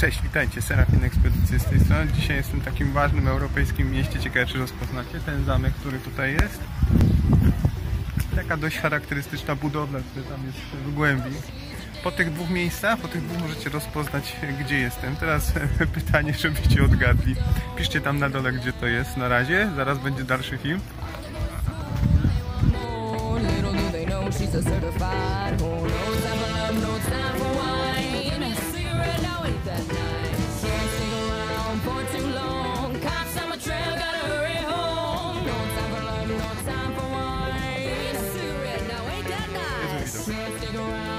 Cześć, witajcie, Serafin Ekspedycje z tej strony. Dzisiaj jestem w takim ważnym europejskim mieście. Ciekawe, czy rozpoznacie ten zamek, który tutaj jest. Taka dość charakterystyczna budowla, która tam jest w głębi. Po tych dwóch miejscach, po tych dwóch możecie rozpoznać, gdzie jestem. Teraz pytanie, żebyście odgadli. Piszcie tam na dole, gdzie to jest. Na razie, zaraz będzie dalszy film. She's. night. Can't stick around for too long. Cops on my trail, gotta hurry home. No time for love, no time for wine. Cigarette, now ain't that nice? Can't stick around.